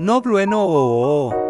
No bueno o